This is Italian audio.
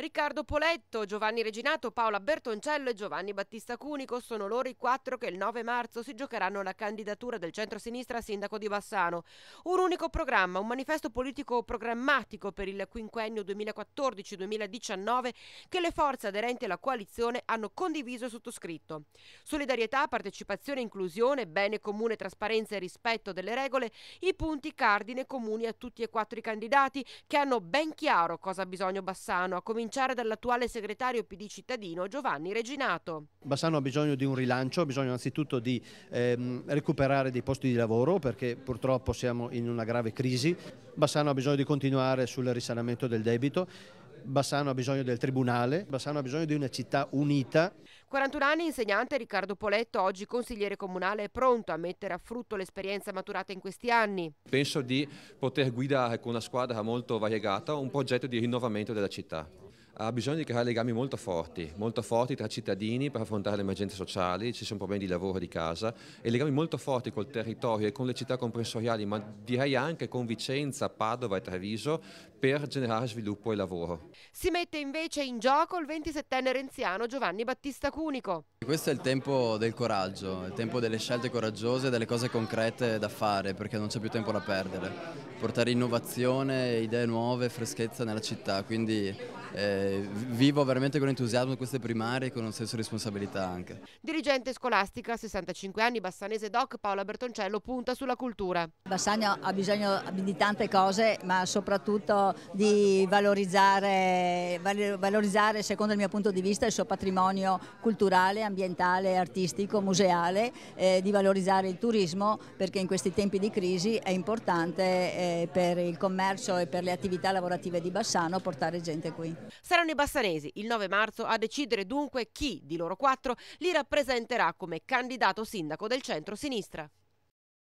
Riccardo Poletto, Giovanni Reginato, Paola Bertoncello e Giovanni Battista Cunico sono loro i quattro che il 9 marzo si giocheranno la candidatura del centro-sinistra a sindaco di Bassano. Un unico programma, un manifesto politico programmatico per il quinquennio 2014-2019 che le forze aderenti alla coalizione hanno condiviso e sottoscritto. Solidarietà, partecipazione, inclusione, bene comune, trasparenza e rispetto delle regole, i punti cardine comuni a tutti e quattro i candidati che hanno ben chiaro cosa ha bisogno Bassano, a cominciare cominciare dall'attuale segretario PD cittadino Giovanni Reginato. Bassano ha bisogno di un rilancio, ha bisogno innanzitutto di ehm, recuperare dei posti di lavoro perché purtroppo siamo in una grave crisi. Bassano ha bisogno di continuare sul risanamento del debito. Bassano ha bisogno del tribunale, Bassano ha bisogno di una città unita. 41 anni, insegnante Riccardo Poletto, oggi consigliere comunale, è pronto a mettere a frutto l'esperienza maturata in questi anni. Penso di poter guidare con una squadra molto variegata un progetto di rinnovamento della città ha bisogno di creare legami molto forti, molto forti tra cittadini per affrontare le emergenze sociali, ci sono problemi di lavoro, di casa, e legami molto forti col territorio e con le città comprensoriali, ma direi anche con Vicenza, Padova e Treviso per generare sviluppo e lavoro. Si mette invece in gioco il 27enne renziano Giovanni Battista Cunico. Questo è il tempo del coraggio, il tempo delle scelte coraggiose, delle cose concrete da fare perché non c'è più tempo da perdere. Portare innovazione, idee nuove, freschezza nella città, quindi eh, vivo veramente con entusiasmo queste primarie e con un senso di responsabilità anche. Dirigente scolastica, 65 anni, bassanese doc, Paola Bertoncello punta sulla cultura. Bassano ha bisogno di tante cose, ma soprattutto di valorizzare, valorizzare, secondo il mio punto di vista, il suo patrimonio culturale, ambientale, artistico, museale, eh, di valorizzare il turismo perché in questi tempi di crisi è importante eh, per il commercio e per le attività lavorative di Bassano portare gente qui. Saranno i bassanesi il 9 marzo a decidere dunque chi di loro quattro li rappresenterà come candidato sindaco del centro-sinistra.